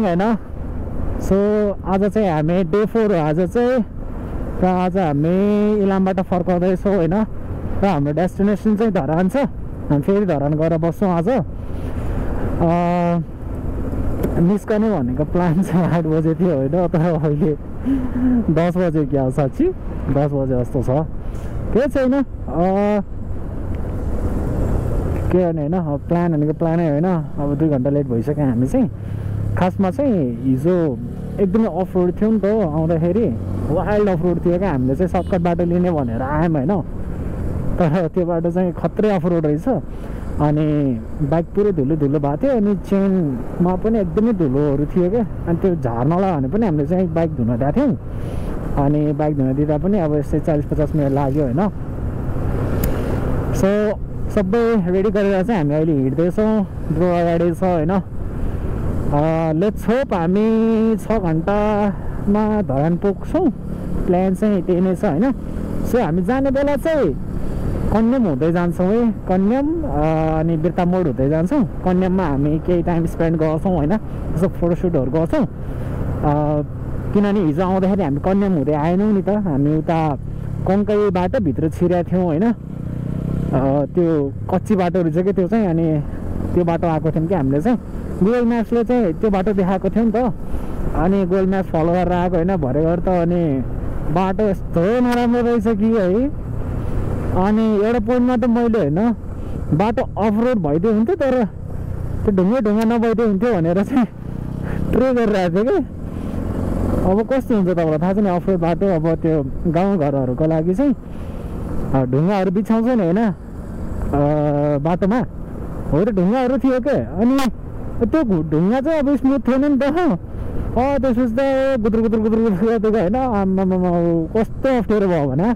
Morning होइन? So आज चाहिँ हामी डे फोर हो। आज चाहिँ र आज हामी इलामबाट फर्काउँदैछौँ होइन? र हाम्रो डेस्टिनेसन चाहिँ धरान छ। हामी फेरि धरान गएर बस्छौँ आज। निस्कनु भनेको प्लान चाहिँ आठ बजे थियो होइन तर अहिले दस बजे क्या साँच्ची? दस बजे जस्तो छ। केही छैन के गर्ने होइन? प्लान भनेको प्लानै होइन। अब दुई घन्टा लेट भइसक्यो हामी चाहिँ। खासमा चाहिँ हिजो एकदमै अफ रोड थियो नि त आउँदाखेरि। वाइल्ड अफ रोड थियो क्या हामीले चाहिँ सर्टकट बाटो लिने भनेर आयौँ होइन। तर त्यो बाटो चाहिँ खत्रै अफ रोड रहेछ। अनि बाइक पुरै धुलो धुलो भएको थियो अनि चेनमा पनि एकदमै धुलोहरू थियो क्या। अनि त्यो झार्नलाई भने पनि हामीले चाहिँ बाइक धुन दिएको थियौँ। अनि बाइक धुन दिँदा पनि अब यस्तै चालिस पचास मिनट लाग्यो होइन। सो सबै रेडी गरेर चाहिँ हामी अहिले हिँड्दैछौँ ड्रो अगाडि छ होइन। लेट्स होप हामी छ घन्टामा धरान पुग्छौँ प्लान चाहिँ त्यही नै छ होइन सो हामी जाने बेला चाहिँ कन्याम हुँदै जान्छौँ है कन्याम अनि बिर्ता मोड हुँदै जान्छौँ कन्याममा हामी केही टाइम स्पेन्ड गर्छौँ होइन यसो फोटोसुटहरू गर्छौँ किनभने हिजो आउँदाखेरि हामी कन्याम हुँदै आएनौँ नि त हामी उता कङ्कैबाट भित्र छिरेका थियौँ होइन त्यो कच्ची बाटो रहेछ कि त्यो चाहिँ अनि त्यो बाटो आएको थियौँ कि हामीले चाहिँ गुगल म्याप्सले चाहिँ त्यो बाटो देखाएको थियो नि त। अनि गुगल म्याप्स फलो गरेर आएको होइन भरे गरेर त। अनि बाटो यस्तो नराम्रो रहेछ कि है? अनि एउटा पोइन्टमा त मैले होइन बाटो अफ रोड भइदियो हुन्थ्यो तर त्यो ढुङ्गा ढुङ्गा नभइदियो हुन्थ्यो भनेर चाहिँ ट्रे गरिरहेको थिएँ कि? अब कस्तो हुन्छ तपाईँलाई? थाहा छ नि अफ रोड बाटो अब त्यो गाउँघरहरूको लागि चाहिँ ढुङ्गाहरू बिछाउँछ नि होइन बाटोमा। हो त ढुङ्गाहरू थियो क्या अनि त्यो ढुङ्गा चाहिँ अब स्मुथ थिएन नि त अँ त्यसपछि त गुद्रु गुद्रु गुद्रु गुद्रु गयो होइन आम्मामा कस्तो अप्ठ्यारो भयो भने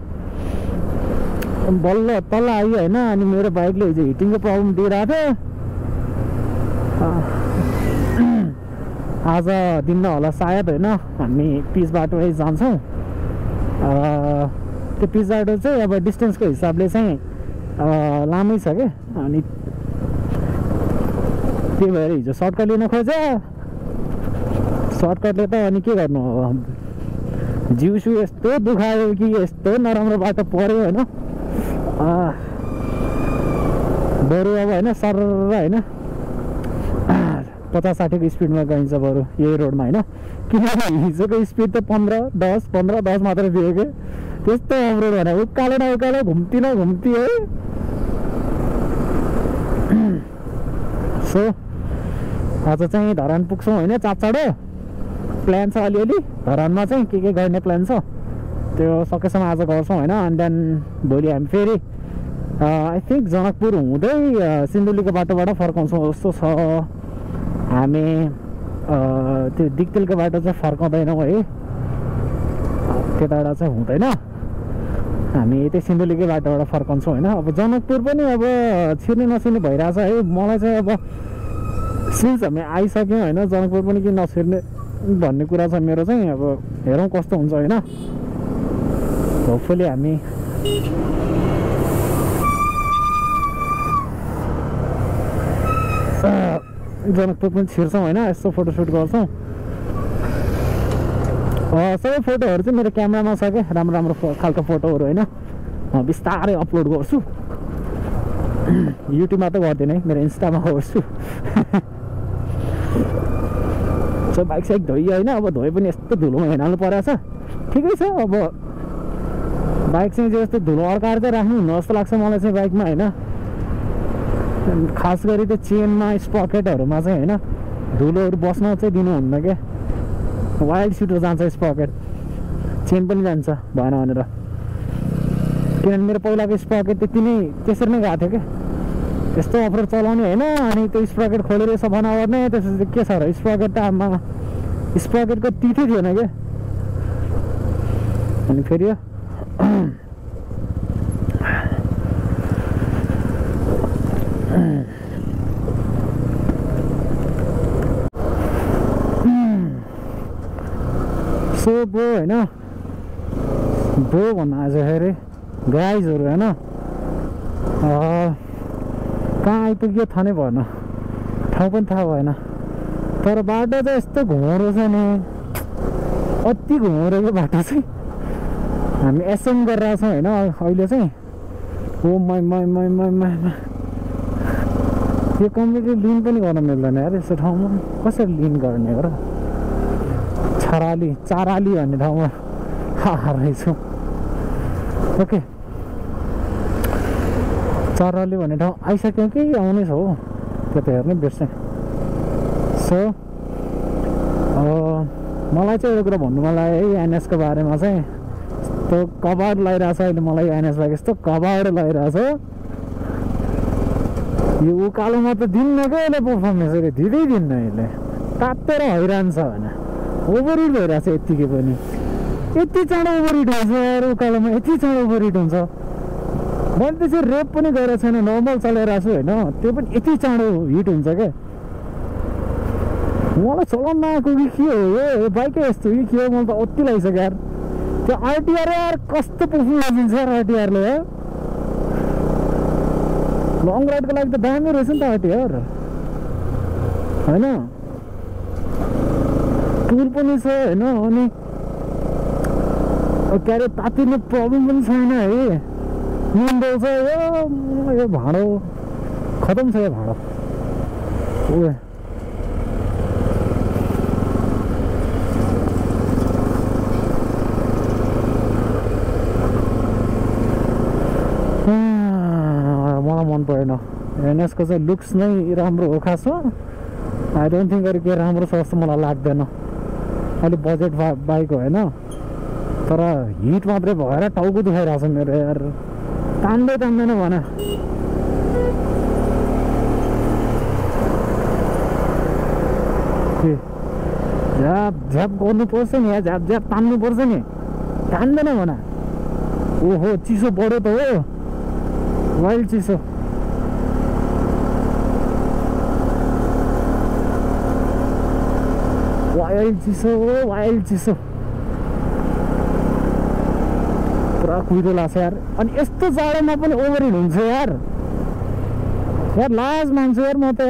बल्ल तल आयो होइन अनि मेरो बाइकले हिजो हिटिङको प्रब्लम दिइरहेको थियो आज दिन्न होला सायद होइन हामी पिच बाटोमै जान्छौँ त्यो पिच बाटो चाहिँ अब डिस्टेन्सको हिसाबले चाहिँ लामै छ क्या अनि त्यही भएर हिजो सर्टकट लिन खोज्यो? सर्टकटले त अनि के गर्नु अब? जिउसु यस्तो दुखायो कि यस्तो नराम्रो बाटो पऱ्यो होइन? बरु अब होइन सर होइन। पचास साठीको स्पिडमा गइन्छ बरु यही रोडमा होइन? किनभने हिजोको स्पिड त पन्ध्र दस पन्ध्र दस मात्रै दियो कि? त्यस्तो अफरोड भने उकालो न उकालो घुम्ती न घुम्ती है। सो आज चाहिँ धरान पुग्छौँ होइन चाँडो प्लान छ अलिअलि। धरानमा चाहिँ के के गर्ने प्लान छ त्यो सकेसम्म आज गर्छौँ होइन अनि देन भोलि हामी फेरि आई थिङ्क जनकपुर हुँदै सिन्धुलीको बाटोबाट फर्काउँछौँ जस्तो छ। हामी त्यो दिक्तेलको बाटो चाहिँ फर्काउँदैनौँ है। त्यताबाट चाहिँ हुँदैन। हामी त्यही सिन्धुलीकै बाटोबाट फर्काउँछौँ होइन। अब जनकपुर पनि अब छिर्ने नछिर्ने भइरहेछ है। मलाई चाहिँ अब सिन्स हामी आइसक्यौँ होइन जनकपुर पनि किन नछिर्ने भन्ने कुरा छ मेरो चाहिँ अब हेरौँ कस्तो हुन्छ होइन। होपफुली हामी जनकपुर पनि छिर्छौँ होइन यस्तो फोटोसुट गर्छौँ। सबै फोटोहरू चाहिँ मेरो क्यामेरामा छ क्या राम्रो राम्रो खालको फोटोहरू होइन। म बिस्तारै अपलोड गर्छु। युट्युबमा त गर्दिनँ है मेरो इन्स्टामा गर्छु। सो बाइक साइक धोइयो होइन अब धोए पनि यस्तो धुलोमा हिँडाल्नु परेको छ। ठिकै छ अब बाइक चाहिँ यस्तो धुलो अड्काएर चाहिँ राख्नु हुन्न जस्तो लाग्छ मलाई चाहिँ बाइकमा होइन। खास गरी त्यो चेनमा स्पकेटहरूमा चाहिँ होइन। धुलोहरू बस्न चाहिँ दिनुहुन्न क्या। वाइल्ड सुटर जान्छ स्पकेट। चेन पनि जान्छ भएन भनेर। किनभने मेरो पहिलाको स्पकेट त्यति नै त्यसरी नै गएको थियो क्या। यस्तो अफरोड चलाउने होइन? अनि त्यो स्प्रकेट खोलेर यसो बनाउने त्यसपछि के छ र? स्प्रकेट त आमा स्प्रकेटको तिथै थिएन क्या अनि फेरि सो बो होइन। बो भन्नु आज अरे गाइजहरू होइन। कहाँ आइपुग्यो थाहा नै भएन। ठाउँ पनि थाहा भएन। तर बाटो चाहिँ यस्तो घुमाउरो छ नि। अति घुमाउरोको बाटो चाहिँ। हामी एसएम गरेर छौँ होइन अहिले चाहिँ। हो मै मै मै मै मै। यो कम्प्लिटली लिन पनि गर्न मिल्दैन यार यस्तो ठाउँमा। कसरी लिन गर्ने हो र? छराली चाराली भन्ने ठाउँमा। रहेछु। ओके। चाराली भन्ने ठाउँ आइसक्यो कि आउनेछ हो? त्यो त हेर्नै बिर्सेँ सो मलाई चाहिँ एउटा कुरा भन्नु मलाई है एनएसको बारेमा चाहिँ। त्यो कभार लगाइरहेछ अहिले मलाई एनएसलाई यस्तो कभार लगाइरहेछ यो उकालोमा त दिन्न क्या यसले पर्फर्मेन्स अहिले दिँदै दिन्न यसले तातेर हैरान छ भने ओभर हिट भइरहेछ यत्तिकै पनि। यति चाँडो ओभर हिट हुन्छ उकालोमा यति चाँडो ओभर हिट हुन्छ। मैले त्यसरी रेप पनि गरेको छैन नर्मल चलाइरहेको छु होइन। त्यो पनि यति चाँडो हिट हुन्छ क्या मलाई चलाउन नआएको कि के हो? यो बाइकै यस्तो कि के हो? मलाई त अति लागिसक्यो यार। त्यो आरटिआर यार कस्तो पर्फर्मेन्स दिन्छ यार आरटिआरले यार लङ राइडको लागि त दामी रहेछ नि त आरटिआर होइन? टुल पनि छ होइन? अनि के अरे तातिने प्रब्लम पनि छैन है। यो भाँडो खतम छ यो भाँडो मलाई मन परेन एनएसको चाहिँ लुक्स नै राम्रो हो खासमा आई डोन्ट थिङ्क अरू के राम्रो छ जस्तो मलाई लाग्दैन अलिक बजेट बा बाइक होइन तर हिट मात्रै भएर टाउको दुखाइरहेको छ मेरो यार तान्दै तान्दैन भन झ्याप झ्याप गर्नुपर्छ नि यहाँ झ्याप झ्याप तान्नुपर्छ नि तान्दैन भन ओहो चिसो बढ्यो त हो वाइल्ड चिसो वाइल्ड चिसो वाइल्ड चिसो पुरा कुहिरो लाग्छ यार। अनि यस्तो जाडोमा पनि ओभर हिट हुन्छ यार। यार लाज मान्छु यार म त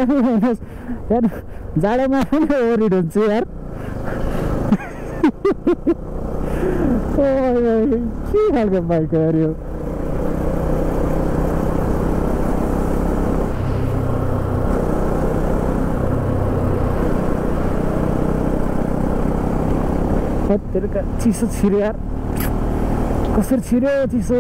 यार जाडोमा पनि ओभर हिट हुन्छ यार। के खालको बाइक यार यो? चिसो छिर्यो यार। कसरी छिर्यो चिसो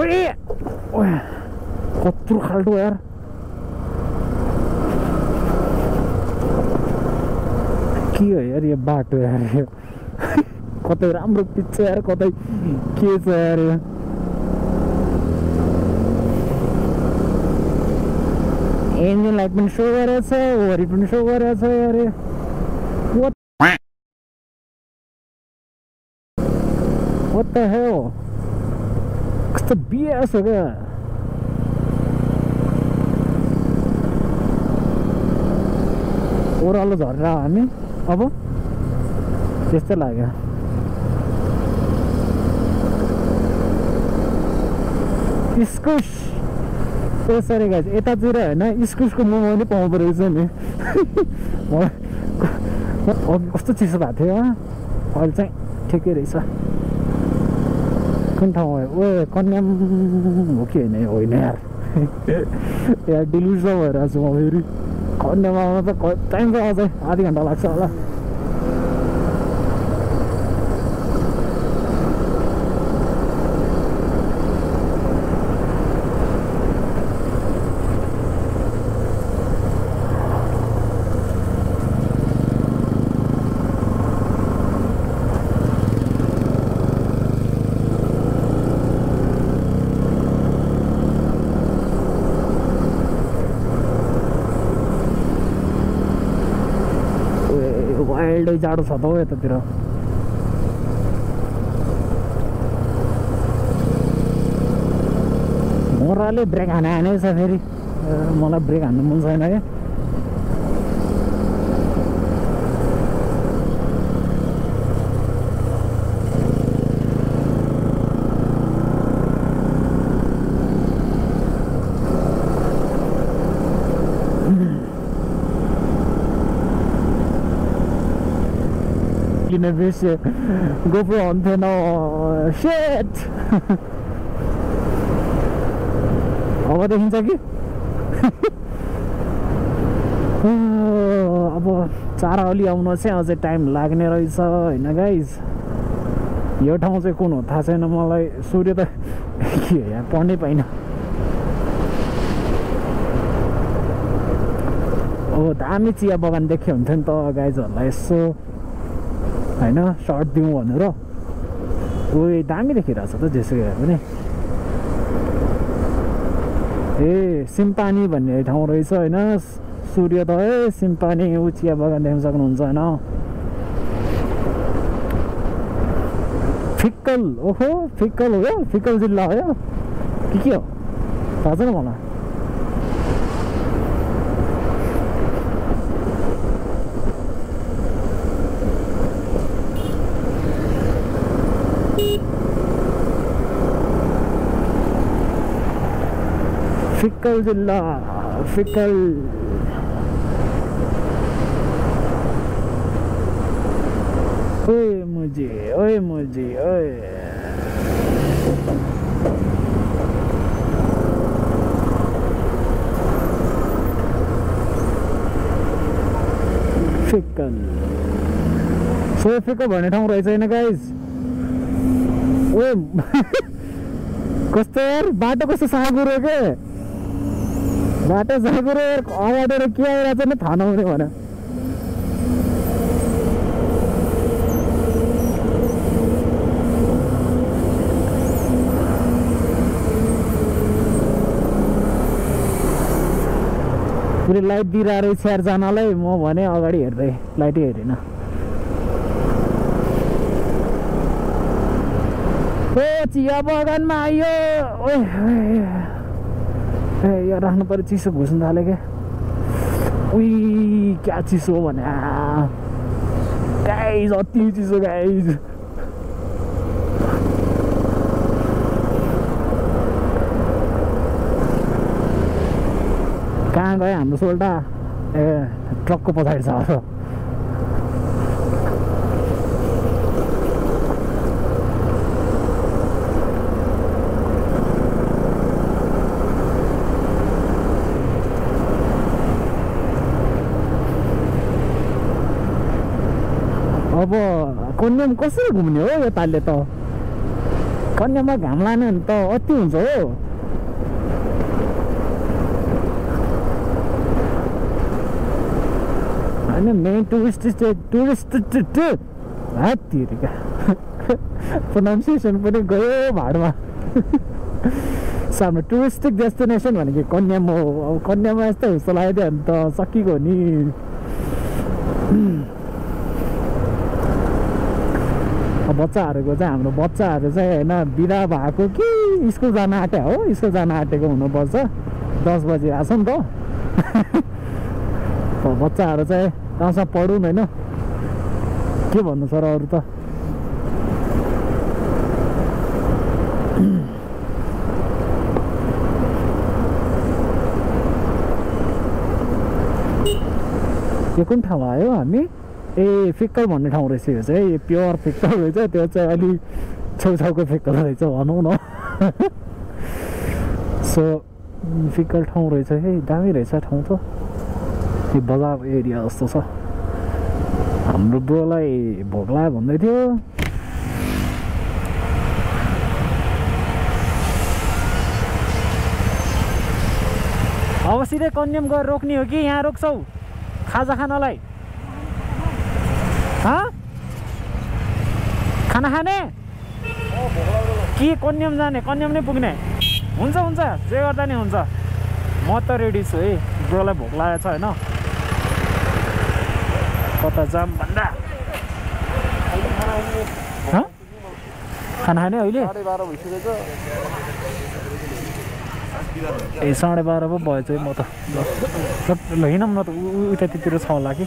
ओए ओए कत्रो खाल्टो यार के हो यार यो बाटो यार यो कतै राम्रो यार कतै के छ यो इन्जिन लाइट पनि सो गरेको छ ओभर पनि सो गरेको छ यार यो What- What the hell? कस्तो बिएस हो क्या ओह्रालो झरेर हामी अब त्यस्तै लाग्यो इस्कुस ओ सरी गाइज यतातिर होइन इस्कुसको मोमो पनि पाउँदो रहेछ नि कस्तो चिसो भएको थियो अहिले चाहिँ ठिकै रहेछ कुन ठाउँ ओ कन्याम हो कि होइन होइन यार यार डिलिभरी भइरहेको छु म फेरि कन्यामा त टाइम छ अझै आधी घन्टा लाग्छ होला वाइल्डै जाडो छ त हौ यतातिर मराले ब्रेक हाने हानै छ फेरि मलाई ब्रेक हान्नु मन छैन क्या किन बिर्स्यो गोप्रो हुन्थेन सेट अब देखिन्छ कि अब चारावली आउन चाहिँ अझै टाइम लाग्ने रहेछ होइन गाइज यो ठाउँ चाहिँ कुन हो थाहा छैन मलाई सूर्य त के यहाँ पढ्नै पाइनँ हो दामी चिया बगान देख्यो हुन्थ्यो नि त गाइजहरूलाई यसो होइन? सर्ट दिउँ भनेर। ओ दामी देखिरहेछ त जेसुकै भए पनि। ए सिम्पानी भन्ने ठाउँ रहेछ होइन? सूर्य त ए सिम्पानी ऊ चिया बगान देख्न सक्नुहुन्छ होइन? फिक्कल ओहो फिक्कल हो फिक्कल जिल्ला हो के के हो? थाहा छैन मलाई। फिक्कल जिल्ला फिक्कल ओए मुझे ओए मुझे, ओए। फिक्कल सो फिक्कल भन्ने ठाउँ रहेछ होइन गाइज़ ओ कस्तो यार, बाटो कस्तो साँगुरो के बाटो साँगुरो अगाडेर के आइरहेछ नि थाहा नहुने भने पुरै लाइट दिइरहेको रहेछ जानलाई म भने अगाडि हेर्दै लाइटै हेरेन ओ चिया बगानमा आइयो ओए। ए यहाँ राख्नु पऱ्यो चिसो घुस्नु थाल्यो क्या। उही क्या चिसो भने। गाइज अति चिसो गाइज कहाँ गयो हाम्रो सोल्टा? ए ट्रकको पछाडि छ। अब कन्याम कसरी घुम्ने हो यो तालले त कन्याममा घाम लाने त अति हुन्छ हो होइन मेन टुरिस्ट टुरिस्ट हात्तीहरूका प्रोनाउन्सिएसन पनि गयो भाडमा हाम्रो टुरिस्टिक डेस्टिनेसन भनेको कन्याम हो अब कन्याममा यस्तै हुस्तो लगाइदियो भने त सकिएको नि अब बच्चाहरूको चाहिँ हाम्रो बच्चाहरू चाहिँ होइन बिदा भएको कि स्कुल जान आँट्यो हो? स्कुल जान आँटेको हुनुपर्छ। दस बजी आएको नि त बच्चाहरू चाहिँ कहाँसम्म पढौँ होइन। के भन्नु सर अरू त? यो कुन ठाउँ आयो हामी? ए फिक्कल भन्ने ठाउँ रहेछ यो चाहिँ। यो प्योर फिक्कल रहेछ त्यो चाहिँ अलि छेउछाउको फिक्कल रहेछ भनौँ न। सो फिक्कल ठाउँ रहेछ है दामी रहेछ ठाउँ त। यो बजार एरिया जस्तो छ। हाम्रो ब्रोलाई लाग्यो भन्दै थियो। अब सिधै कन्याम गएर रोक्ने हो कि? यहाँ रोक्छौ। खाजा खानलाई। हँ खाना खाने? कि कन्याम जाने? कन्याम नै पुग्ने। हुन्छ हुन्छ। जे गर्दा नि हुन्छ। म त रेडी छु है। ब्रोलाई भोक लागेको छ होइन? कता जाम भन्दा। हँ? खाना खाने अहिले? ए साढे बाह्र पो भयो चाहिँ म त। ल हिँडौँ न त। उतातिर छ होला कि?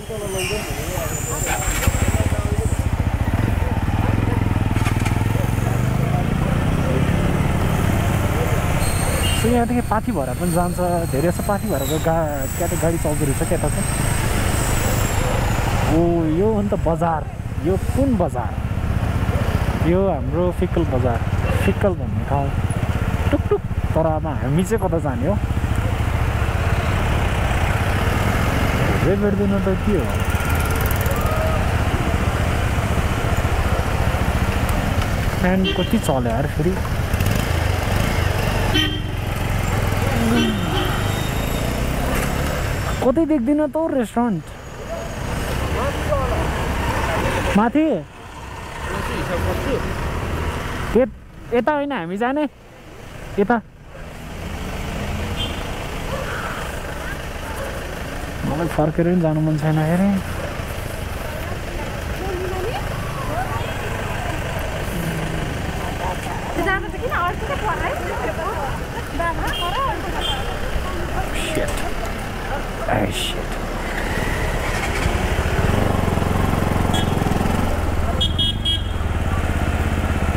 यहाँदेखि पाथी भएर पनि जान्छ। धेरै जस्तो पाथी भएर गा क्या त गाडी चल्दो रहेछ क्या त ओ यो हो नि त बजार। यो कुन बजार? यो हाम्रो फिक्कल बजार। फिक्कल भन्ने ठाउँ। टुकटुक तर अब हामी चाहिँ कता जाने हो? धेरै भेट्दैन त के हो? फ्यान कति चल्यो यार फेरि। कतै देख्दिन त रेस्टुरेन्ट माथि यता होइन हामी जाने यता मलाई फर्केर पनि जानु मन छैन अरे जानु त किन अर्को त Shit. Ah, shit.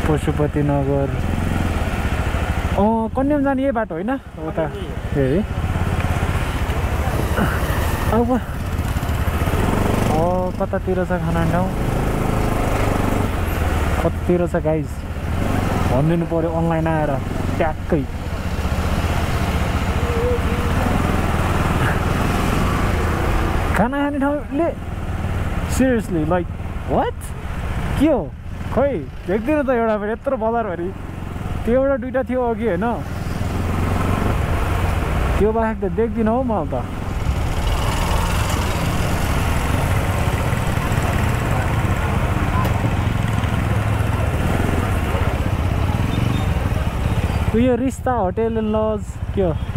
पशुपति नगर कन्याम जाने यही बाटो होइन? उता ए अब कतातिर छ खाना ठाउँ कतितिर छ गाइज भनिदिनु पऱ्यो अनलाइन आएर ट्याक्कै। खाना खाने ठाउँले सिरियसली लाइक वाट के हो खै देख्दिनँ त एउटा फेरि यत्रो बजारभरि त्यो एउटा दुइटा थियो अघि होइन त्यो बाहेक त देख्दिनँ हौ मलाई त उयो रिस्ता होटेल एन्ड लज के हो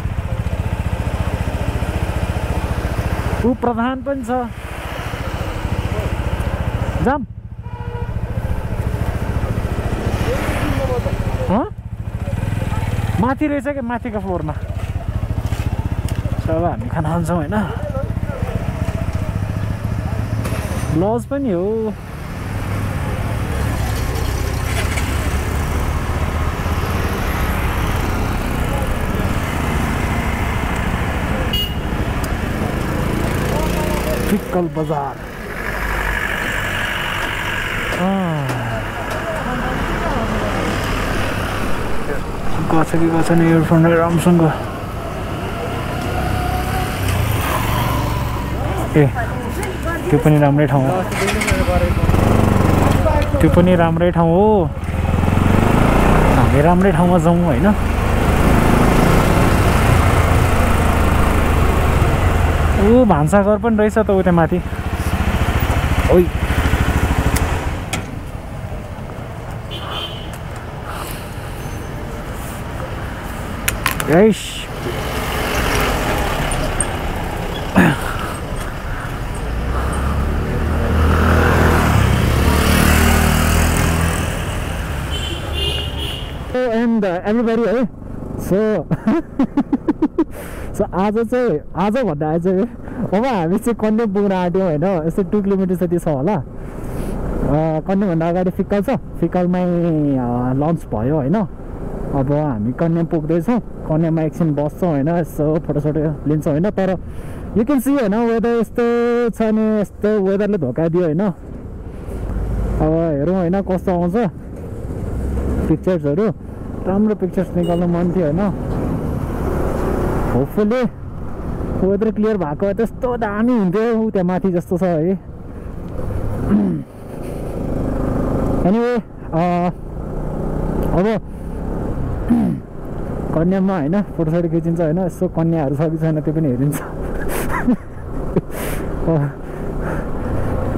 ऊ प्रधान पनि छ जाम? माथि रहेछ क्या माथिको फ्लोरमा अब हामी खाना खान्छौँ होइन लज पनि हो फिक्कल बजार गछ कि गछ नि इयरफोन राम्रोसँग ए त्यो पनि राम्रै ठाउँ हो। त्यो पनि राम्रै ठाउँ हो। हामी राम्रै ठाउँमा जाउँ होइन। ऊ भान्साघर पनि रहेछ त उता माथि। ओइ। ऐस एन्ड एभ्रिबडी है सो सो आज चाहिँ आज भन्दा आज अब हामी चाहिँ कन्याम पुग्न आँट्यौँ होइन यस्तै टु किलोमिटर जति छ होला। कन्यामभन्दा अगाडि फिक्कल छ फिक्कलमै लन्च भयो होइन। अब हामी कन्याम पुग्दैछौँ कन्याममा एकछिन बस्छौँ होइन यसो फोटोसोटो लिन्छौँ होइन तर यु क्यान सी होइन वेदर यस्तो छ नि यस्तो वेदरले धोका दियो होइन। अब हेरौँ होइन कस्तो आउँछ। पिक्चर्सहरू राम्रो पिक्चर्स निकाल्नु मन थियो होइन। होपफुल्ली वेदर क्लियर भएको भए त्यस्तो दामी हुन्थ्यो ऊ त्यहाँ माथि जस्तो छ है। एनिवे अब कन्यामा होइन फोटोसोटो खिचिन्छ होइन यसो कन्याहरू छ कि छैन त्यो पनि हेरिन्छ।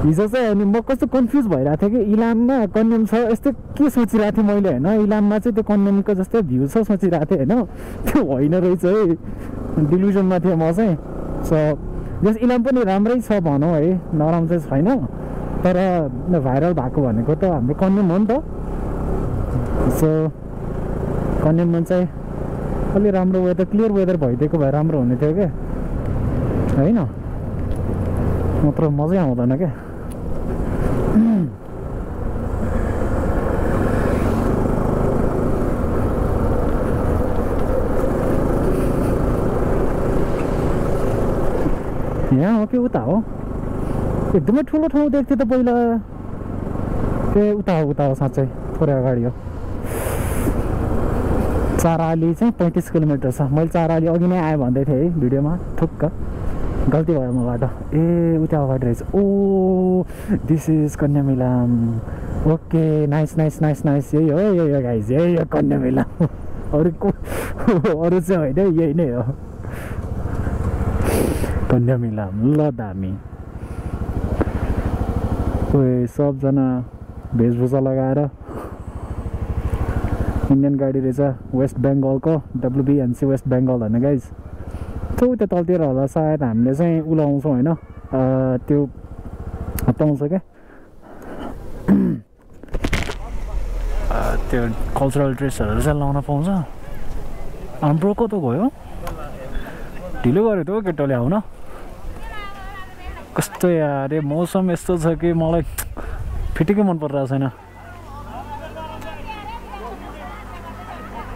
हिजो चाहिँ अनि म कस्तो कन्फ्युज भइरहेको थिएँ कि इलाममा कन्याम छ यस्तो के सोचिरहेको थिएँ मैले होइन? इलाममा चाहिँ त्यो कन्यामको जस्तै भ्यू छ सोचिरहेको थिएँ होइन? त्यो होइन रहेछ है। डिल्युजनमा थिएँ म चाहिँ। सो जस इलाम पनि राम्रै छ भनौँ है। नराम्रो चाहिँ छैन। तर भाइरल भएको भनेको त हाम्रो कन्याम हो नि त। सो कन्याममा चाहिँ अलि राम्रो वेदर क्लियर वेदर भइदिएको भए राम्रो हुने थियो क्या होइन? नत्र मजै आउँदैन क्या यहाँ हो कि उता हो एकदमै ठुलो ठाउँ देख्थेँ त पहिला ए उता हो उता हो साँच्चै थोरै अगाडि हो चाराली चाहिँ पैँतिस किलोमिटर छ मैले चाराली अघि नै आएँ भन्दै थिएँ है भिडियोमा ठुक्क गल्ती भयो मबाट ए उता अगाडि रहेछ oh this is कन्यामिलाम okay nice nice nice nice यही हो यही हो गाइज यही हो कन्यामिलाम अरू को अरू चाहिँ होइन यही नै हो कन्यामिलाम ल दामी ओए सबजना वेशभूषा लगाएर इन्डियन गाडी रहेछ West बेङ्गलको W B N C West Bengal होइन गाइज त्यो उता तलतिर होला सायद हामीले चाहिँ उलाउँछौँ होइन त्यो पाउँछ क्या त्यो कल्चरल ड्रेसहरू चाहिँ लाउन पाउँछ हाम्रो कतो गयो ढिलो गऱ्यो त हौ केटाले आउन कस्तो यार मौसम यस्तो छ कि मलाई फिटिकै मन परिरहेको छैन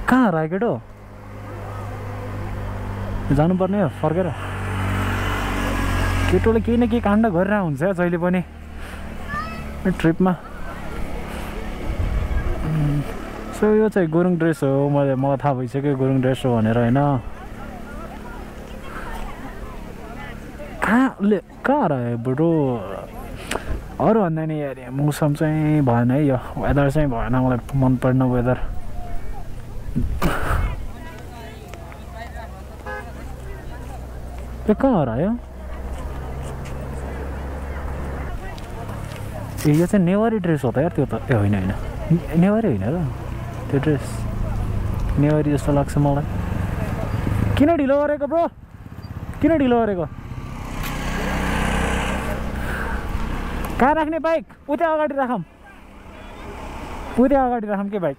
कहाँ हरायो केटो जानुपर्ने हो फर्केर। केटोले केही न केही काण्ड गरिरहेको हुन्छ जहिले पनि। ट्रिपमा। सो यो चाहिँ गुरुङ ड्रेस हो मैले मलाई थाहा भइसक्यो गुरुङ ड्रेस हो भनेर होइन कहाँ ले कहाँ हरायो बुढो अरूभन्दा नि यहाँ मौसम चाहिँ भएन है यो। वेदर चाहिँ भएन मलाई मन पर्ने वेदर यो कहाँ हरायो ए यो चाहिँ नेवारी ड्रेस हो त यार त्यो त। ए होइन होइन। नेवारी होइन र। त्यो ड्रेस नेवारी जस्तो लाग्छ मलाई। किन ढिलो गरेको ब्रो? किन ढिलो गरेको? कहाँ राख्ने बाइक? उतै अगाडि राखौँ उतै अगाडि राखौँ के बाइक?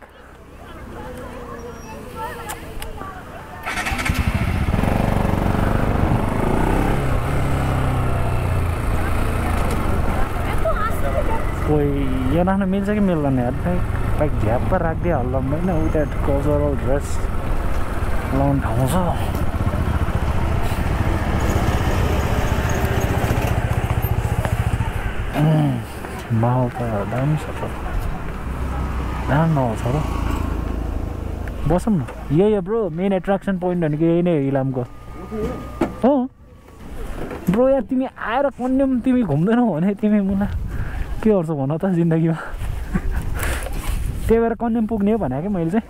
कोही यो राख्न मिल्छ कि मिल्दैन यार? बाइक बाइक झ्याप्प राखिदियो हल्ला होइन उता कल्चरल ड्रेस लाउनु ठाउँ छ माहौल त दामी छ त दामी माहौल छ र बसौँ न यही हो ब्रो मेन एट्र्याक्सन पोइन्ट भनेको यही नै हो इलामको हो ब्रो यार तिमी आएर कन्याम तिमी घुम्दैनौ भने तिमी मुला के गर्छौ भन त जिन्दगीमा त्यही भएर कन्याम पुग्ने हो भनेको कि मैले चाहिँ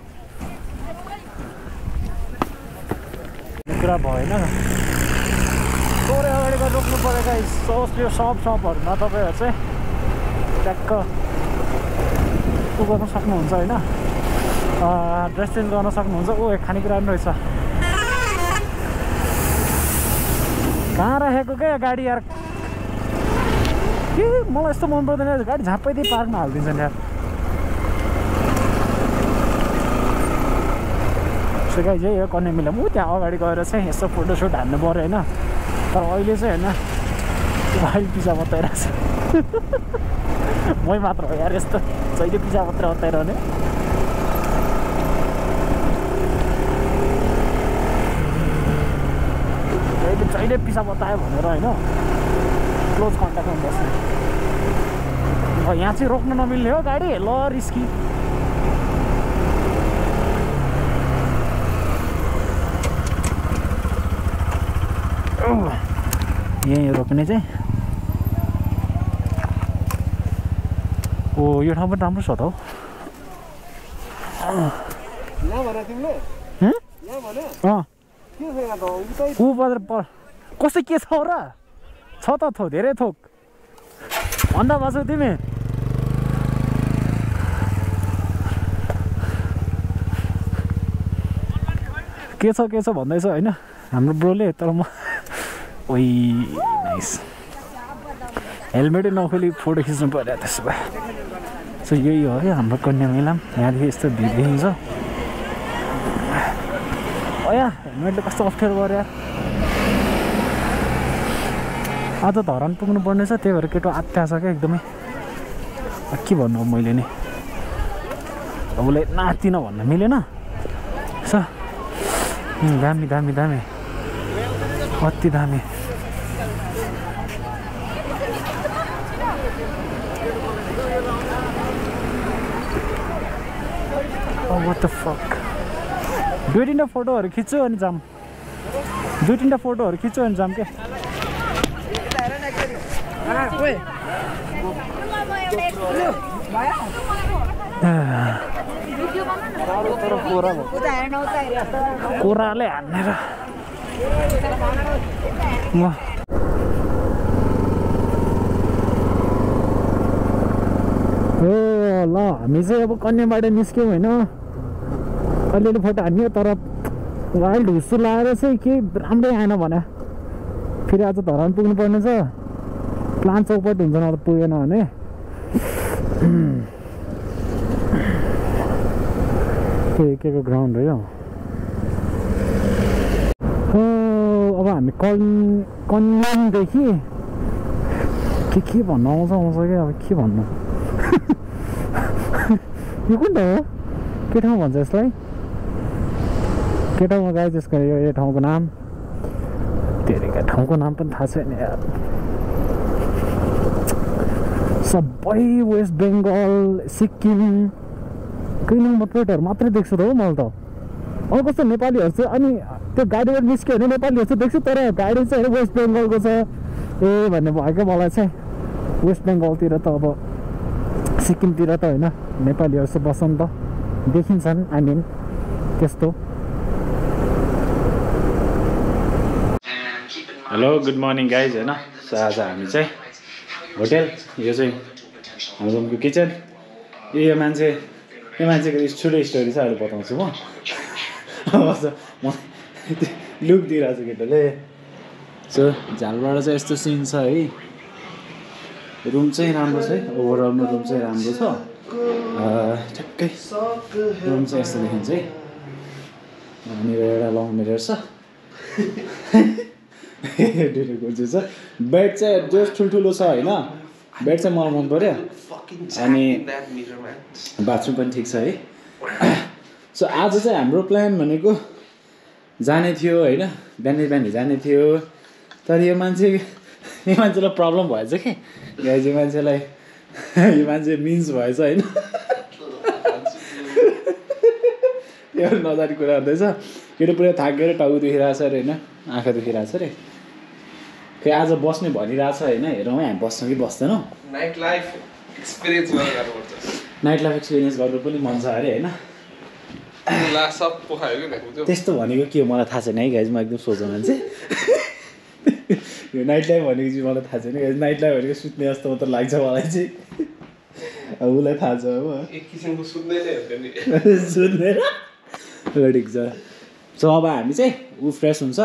कुरा भएन रोक्नु गाइस सस यो सप सपहरूमा तपाईँहरू चाहिँ ट्याक्क उ गर्न सक्नुहुन्छ होइन। ड्रेस चेन्ज गर्न सक्नुहुन्छ। ओ खानेकुरा पनि रहेछ। कहाँ राखेको क्या गाडी यार? के मलाई यस्तो मन पर्दैन। गाडी झाप्पैदिए पार्कमा हालिदिन्छ नि यार गाई यही हो कन्या मिलाम ऊ त्यहाँ अगाडि गएर चाहिँ यसो फोटोसुट हान्नु पऱ्यो होइन। तर अहिले चाहिँ होइन अहिले पिसा बताइरहेको छ मै मात्र हो यार यस्तो जहिले पिसा मात्र बताइरहने जहिले जहिले पिसा बतायो भनेर होइन क्लोज कन्ट्याक्टमा बस्ने यहाँ चाहिँ रोक्न नमिल्ने हो गाडी ल रिस्की यहीँ रोक्ने चाहिँ। ओ यो ठाउँ पनि राम्रो छ त हौ। ऊ बजार कस्तो के छ र? छ त थो धेरै थोक। भन्दा बस्छौ तिमी। के छ के छ भन्दैछ होइन? हाम्रो ब्रोले तर म ओइ नाइस हेलमेटै नखोली फोटो खिच्नु पऱ्यो त्यसो भए। सो यही हो है हाम्रो कन्या मेला यहाँदेखि यस्तो भिड देखिन्छ। अया हेलमेटले कस्तो अप्ठ्यारो गऱ्यो आज धरान पुग्नु पर्ने छ त्यही भएर केटो आत्या छ क्या एकदमै। के भन्नु मैले नि? उसलाई नातिन भन्न मिलेन। स। दामी दामी दामी। कति दामी वाट द फक दुई तिनवटा फोटोहरू खिच्छु अनि जाम दुई तिनवटा फोटोहरू खिच्छु अनि जाम के कोराले हान्नेर ल हो ल हामी चाहिँ अब कन्याबाट निस्क्यौँ होइन। अलिअलि फोटो हान्यो तर वाइल्ड हुस्सु लाएर चाहिँ केही राम्रै आएन भने। फेरि आज धरान पुग्नु पर्ने छ प्लान चौपट हुन्छ न पुगेन भने। के को ग्राउन्ड हो यो? हो, अब हामी कन् कन्याङदेखि के के भन्नु आउँछ आउँछ क्या अब के भन्नु यो कुन ठाउँ हो के ठाउँ भन्छ यसलाई के ठाउँमा गयो त्यसको यो ठाउँको नाम तेरिका ठाउँको नाम पनि थाहा छैन सबै वेस्ट बेङ्गल सिक्किम नम्बर प्लेटहरू मात्रै देख्छु त हो मैले त अब कस्तो नेपालीहरू चाहिँ अनि त्यो गाडीबाट निस्क्यो भने नेपालीहरू चाहिँ देख्छु तर गाडी चाहिँ होइन वेस्ट बेङ्गलको छ। ए भन्ने भयो क्या मलाई चाहिँ वेस्ट बेङ्गलतिर त अब सिक्किमतिर त होइन नेपालीहरू चाहिँ बस्छन् त देखिन्छन् आई मिन त्यस्तो। हेलो गुड मर्निङ गाइज होइन? आज हामी चाहिँ होटेल यो चाहिँ हाम्रो रुमको किचन। यो मान्छे यो मान्छेको छुट्टै स्टोरी चाहिँ अहिले बताउँछु म। म लुक दिइरहेको छु केटाले सो झालबाट चाहिँ यस्तो सिन छ है। रुम चाहिँ राम्रो छ है। ओभरअलमा रुम चाहिँ राम्रो छ। ठ्याक्कै। रुम चाहिँ यस्तो देखिन्छ है। यहाँनिर एउटा लाउने रहेछ दुइटा कुर्सी छ। बेड चाहिँ जस ठुल्ठुलो छ होइन। बेड चाहिँ मलाई मन पऱ्यो अनि बाथरुम पनि ठिक छ है। सो आज चाहिँ हाम्रो प्लान भनेको जाने थियो होइन? बिहानै बिहानै जाने थियो। तर यो मान्छे यो मान्छेलाई प्रब्लम भएछ कि? गाइज यो मान्छेलाई यो मान्छे मिन्स भएछ होइन? नजाने कुरा गर्दैछ केटा पुरा थाकेर टाउ दुखिरहेको छ अरे होइन? आँखा दुखिरहेको छ अरे। फेरि आज बस्ने भनिरहेको छ होइन? हेरौँ है हामी बस्छौँ कि बस्दैनौँ? नाइट लाइफ एक्सपिरियन्स गरेर गर्नुपर्छ। नाइट लाइफ एक्सपिरियन्स गर्नु पनि मन छ अरे होइन ला सब पोखायो कि भएको त्यो त्यस्तो भनेको के हो? मलाई थाहा छैन है गाइज म एकदम सोझो मान्छे। यो नाइट लाइफ भनेको चाहिँ मलाई थाहा छैन गाइज नाइट लाइफ भनेको सुत्ने जस्तो मात्र लाग्छ मलाई चाहिँ। अब उसलाई थाहा छ अब। एक किसिमको सुत्दै नै हुन्थ्यो नि। सुत्दैन ल ठिक छ। सो अब हामी चाहिँ ऊ फ्रेस हुन्छ।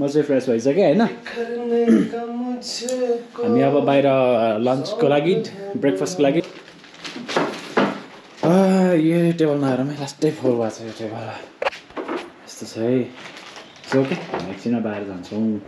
म चाहिँ फ्रेस भइसकेँ होइन? हामी अब बाहिर लन्चको लागि ब्रेकफास्टको लागि। यो हेरौँ है लास्टै फोर भएको छ यो टेबल यस्तो छ है। सो ओके हामी एकछिनमा बाहिर जान्छौँ।